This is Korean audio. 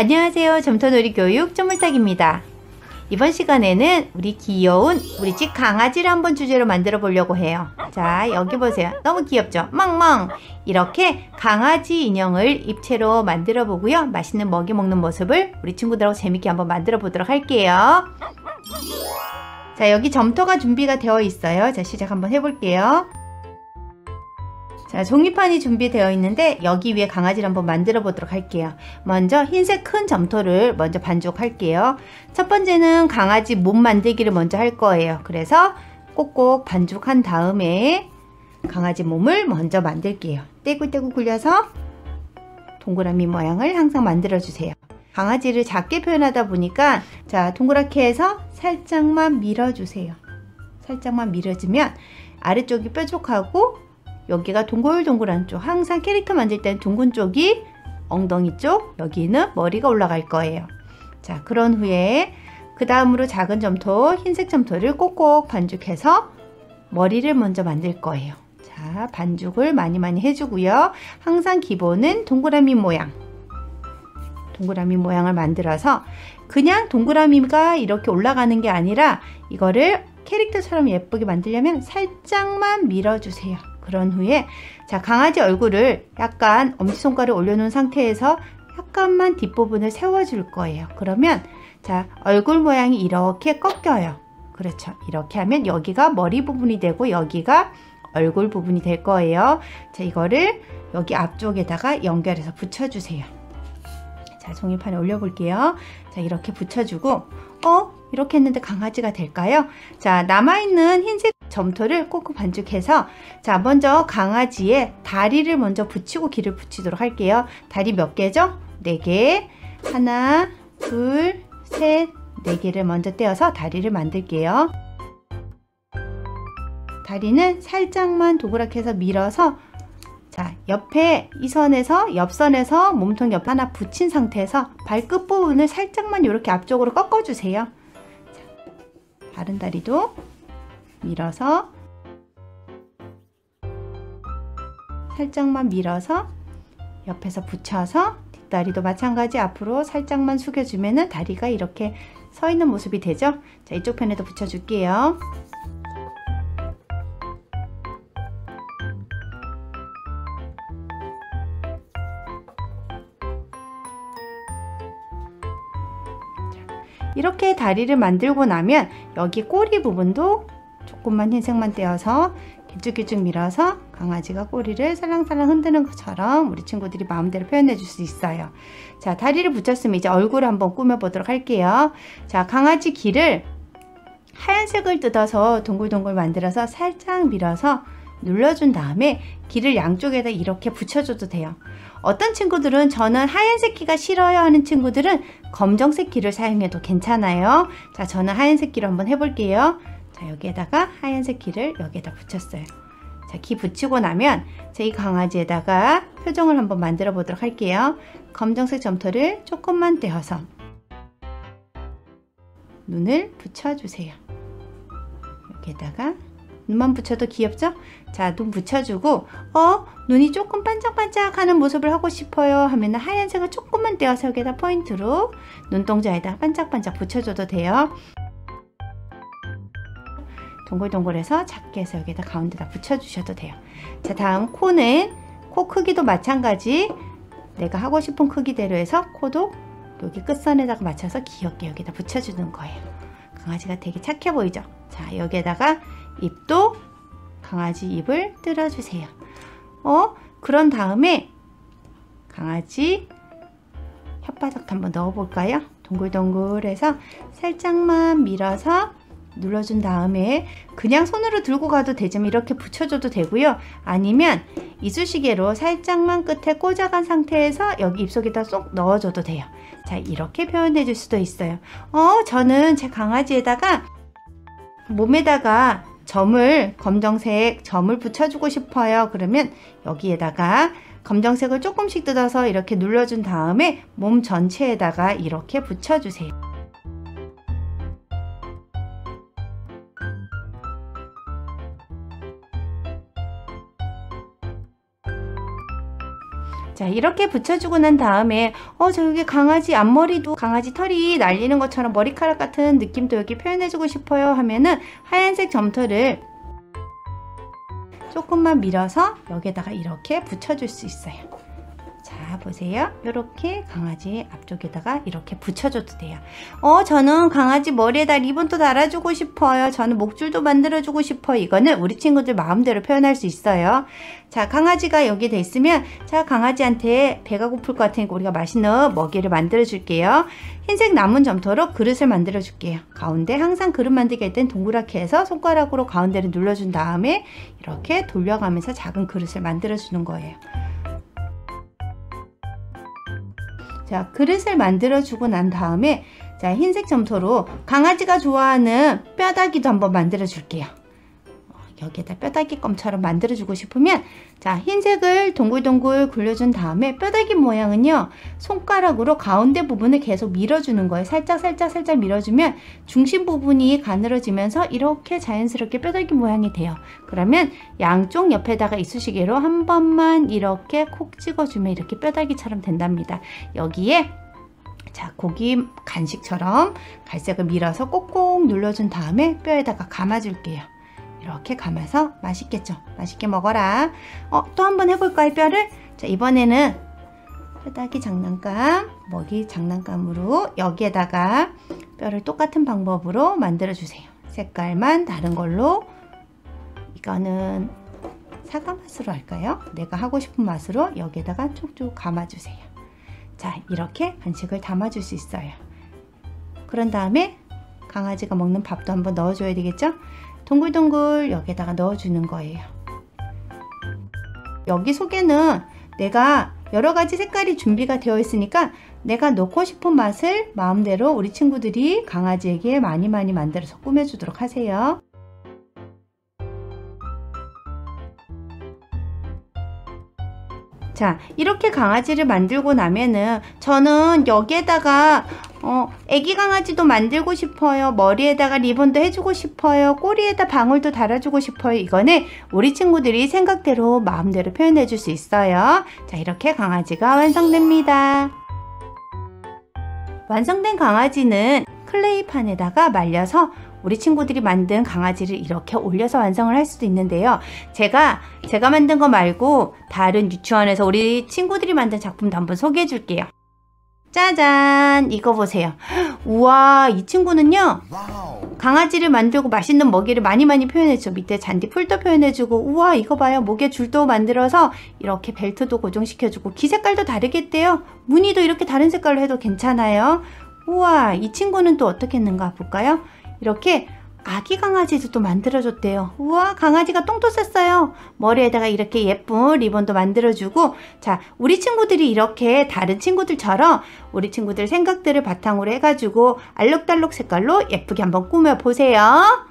안녕하세요. 점토놀이 교육 쪼물딱입니다. 이번 시간에는 우리 귀여운 우리 집 강아지를 한번 주제로 만들어 보려고 해요. 자, 여기 보세요. 너무 귀엽죠? 멍멍! 이렇게 강아지 인형을 입체로 만들어 보고요. 맛있는 먹이 먹는 모습을 우리 친구들하고 재밌게 한번 만들어 보도록 할게요. 자, 여기 점토가 준비가 되어 있어요. 자, 시작 한번 해볼게요. 자, 종이판이 준비되어 있는데 여기 위에 강아지를 한번 만들어 보도록 할게요. 먼저 흰색 큰 점토를 먼저 반죽할게요. 첫 번째는 강아지 몸 만들기를 먼저 할 거예요. 그래서 꼭꼭 반죽한 다음에 강아지 몸을 먼저 만들게요. 떼굴떼굴 굴려서 동그라미 모양을 항상 만들어 주세요. 강아지를 작게 표현하다 보니까 자 동그랗게 해서 살짝만 밀어주세요. 살짝만 밀어주면 아래쪽이 뾰족하고 여기가 동글동글한 쪽 항상 캐릭터 만들 때는 둥근 쪽이 엉덩이 쪽 여기는 머리가 올라갈 거예요. 자 그런 후에 그 다음으로 작은 점토 흰색 점토를 꼭꼭 반죽해서 머리를 먼저 만들 거예요. 자 반죽을 많이 많이 해주고요. 항상 기본은 동그라미 모양. 동그라미 모양을 만들어서 그냥 동그라미가 이렇게 올라가는 게 아니라 이거를 캐릭터처럼 예쁘게 만들려면 살짝만 밀어주세요 그런 후에 자 강아지 얼굴을 약간 엄지손가락을 올려놓은 상태에서 약간만 뒷부분을 세워줄 거예요. 그러면 자 얼굴 모양이 이렇게 꺾여요. 그렇죠. 이렇게 하면 여기가 머리 부분이 되고 여기가 얼굴 부분이 될 거예요. 자 이거를 여기 앞쪽에다가 연결해서 붙여주세요. 자 종이판에 올려볼게요. 자 이렇게 붙여주고 어 이렇게 했는데 강아지가 될까요? 자 남아있는 흰색 점토를 꼭꼭 반죽해서 자 먼저 강아지의 다리를 먼저 붙이고 길을 붙이도록 할게요. 다리 몇 개죠? 4개 하나 둘셋 4개를 먼저 떼어서 다리를 만들게요. 다리는 살짝만 도그랗게 해서 밀어서 자 옆에 이 선에서 옆선에서 몸통 옆 하나 붙인 상태에서 발끝 부분을 살짝만 이렇게 앞쪽으로 꺾어주세요. 자, 다른 다리도 밀어서 살짝만 밀어서 옆에서 붙여서 뒷다리도 마찬가지 앞으로 살짝만 숙여주면 다리가 이렇게 서 있는 모습이 되죠. 자 이쪽 편에도 붙여줄게요. 이렇게 다리를 만들고 나면 여기 꼬리 부분도 조금만 흰색만 떼어서 길쭉길쭉 밀어서 강아지가 꼬리를 살랑살랑 흔드는 것처럼 우리 친구들이 마음대로 표현해 줄 수 있어요. 자, 다리를 붙였으면 이제 얼굴을 한번 꾸며 보도록 할게요. 자, 강아지 귀를 하얀색을 뜯어서 동글동글 만들어서 살짝 밀어서 눌러준 다음에 귀를 양쪽에다 이렇게 붙여줘도 돼요. 어떤 친구들은 저는 하얀색 귀가 싫어요 하는 친구들은 검정색 귀를 사용해도 괜찮아요. 자, 저는 하얀색 귀로 한번 해볼게요. 자, 여기에다가 하얀색 귀를 여기에다 붙였어요. 자, 귀 붙이고 나면 제 이 강아지에다가 표정을 한번 만들어 보도록 할게요. 검정색 점토를 조금만 떼어서 눈을 붙여주세요. 여기에다가 눈만 붙여도 귀엽죠? 자, 눈 붙여주고 어? 눈이 조금 반짝반짝 하는 모습을 하고 싶어요 하면 하얀색을 조금만 떼어서 여기다 포인트로 눈동자에다 반짝반짝 붙여줘도 돼요. 동글동글해서 작게 해서 여기다 가운데다 붙여주셔도 돼요. 자, 다음 코는 코 크기도 마찬가지 내가 하고 싶은 크기대로 해서 코도 여기 끝선에다가 맞춰서 귀엽게 여기다 붙여주는 거예요. 강아지가 되게 착해 보이죠? 자, 여기에다가 입도 강아지 입을 뜯어주세요. 어? 그런 다음에 강아지 혓바닥도 한번 넣어볼까요? 동글동글해서 살짝만 밀어서 눌러준 다음에 그냥 손으로 들고 가도 되지만 이렇게 붙여줘도 되고요. 아니면 이쑤시개로 살짝만 끝에 꽂아간 상태에서 여기 입속에다 쏙 넣어줘도 돼요. 자 이렇게 표현해 줄 수도 있어요. 어 저는 제 강아지에다가 몸에다가 점을 검정색 점을 붙여주고 싶어요. 그러면 여기에다가 검정색을 조금씩 뜯어서 이렇게 눌러준 다음에 몸 전체에다가 이렇게 붙여주세요. 자 이렇게 붙여주고 난 다음에 어 저기 강아지 앞머리도 강아지 털이 날리는 것처럼 머리카락 같은 느낌도 여기 표현해주고 싶어요 하면은 하얀색 점토를 조금만 밀어서 여기에다가 이렇게 붙여줄 수 있어요. 자 보세요. 이렇게 강아지 앞쪽에다가 이렇게 붙여줘도 돼요. 어 저는 강아지 머리에다 리본도 달아주고 싶어요. 저는 목줄도 만들어주고 싶어요 이거는 우리 친구들 마음대로 표현할 수 있어요. 자 강아지가 여기 돼 있으면 자 강아지한테 배가 고플 것 같으니까 우리가 맛있는 먹이를 만들어 줄게요. 흰색 남은 점토로 그릇을 만들어 줄게요. 가운데 항상 그릇 만들기 할땐 동그랗게 해서 손가락으로 가운데를 눌러준 다음에 이렇게 돌려가면서 작은 그릇을 만들어 주는 거예요 자, 그릇을 만들어 주고 난 다음에 자, 흰색 점토로 강아지가 좋아하는 뼈다귀도 한번 만들어 줄게요. 어, 여기에다 뼈다귀 껌처럼 만들어 주고 싶으면 자, 흰색을 동글동글 굴려준 다음에 뼈다귀 모양은요. 손가락으로 가운데 부분을 계속 밀어주는 거예요. 살짝 살짝 살짝 밀어주면 중심 부분이 가늘어지면서 이렇게 자연스럽게 뼈다귀 모양이 돼요. 그러면 양쪽 옆에다가 이쑤시개로 한 번만 이렇게 콕 찍어주면 이렇게 뼈다귀처럼 된답니다. 여기에 자 고기 간식처럼 갈색을 밀어서 꼭꼭 눌러준 다음에 뼈에다가 감아줄게요. 이렇게 감아서 맛있겠죠? 맛있게 먹어라. 어, 또 한 번 해볼까요, 뼈를? 자, 이번에는 뼈다귀 장난감, 먹이 장난감으로 여기에다가 뼈를 똑같은 방법으로 만들어주세요. 색깔만 다른 걸로 이거는 사과 맛으로 할까요? 내가 하고 싶은 맛으로 여기에다가 쭉쭉 감아주세요. 자, 이렇게 간식을 담아줄 수 있어요. 그런 다음에 강아지가 먹는 밥도 한번 넣어줘야 되겠죠? 동글동글 여기에다가 넣어주는 거예요. 여기 속에는 내가 여러 가지 색깔이 준비가 되어 있으니까 내가 넣고 싶은 맛을 마음대로 우리 친구들이 강아지에게 많이 많이 만들어서 꾸며주도록 하세요. 자 이렇게 강아지를 만들고 나면은 저는 여기에다가 어, 애기 강아지도 만들고 싶어요. 머리에다가 리본도 해주고 싶어요. 꼬리에다 방울도 달아주고 싶어요. 이거는 우리 친구들이 생각대로 마음대로 표현해 줄 수 있어요. 자, 이렇게 강아지가 완성됩니다. 완성된 강아지는 클레이판에다가 말려서 우리 친구들이 만든 강아지를 이렇게 올려서 완성을 할 수도 있는데요. 제가 제가 만든 거 말고 다른 유치원에서 우리 친구들이 만든 작품도 한번 소개해 줄게요. 짜잔 이거 보세요. 우와 이 친구는요 강아지를 만들고 맛있는 먹이를 많이 많이 표현해줘 밑에 잔디 풀도 표현해주고 우와 이거 봐요. 목에 줄도 만들어서 이렇게 벨트도 고정시켜주고 귀 색깔도 다르겠대요. 무늬도 이렇게 다른 색깔로 해도 괜찮아요. 우와 이 친구는 또 어떻게 했는가 볼까요? 이렇게 아기 강아지도 또 만들어줬대요. 우와 강아지가 똥도 쌌어요. 머리에다가 이렇게 예쁜 리본도 만들어주고 자 우리 친구들이 이렇게 다른 친구들처럼 우리 친구들 생각들을 바탕으로 해가지고 알록달록 색깔로 예쁘게 한번 꾸며보세요.